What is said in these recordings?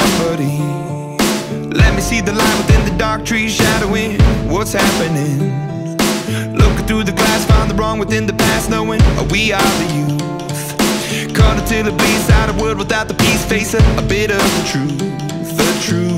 Somebody let me see the light within the dark trees shadowing what's happening? Looking through the glass, find the wrong within the past, knowing we are the youth. Cut until it bleeds out of world without the peace, face a, a bit of the truth, the truth.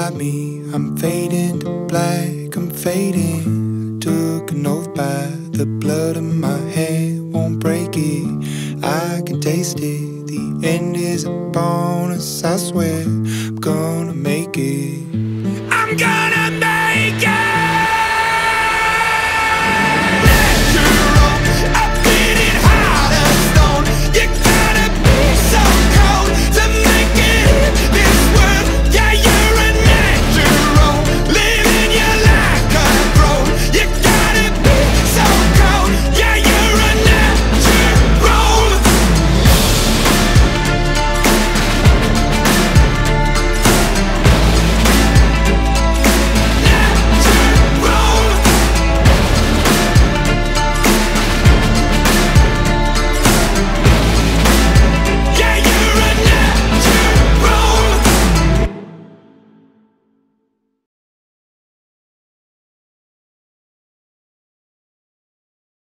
Inside me, I'm fading to black, I'm fading. Took an oath by the blood in my head, won't break it. I can taste it. The end is a bonus, I swear.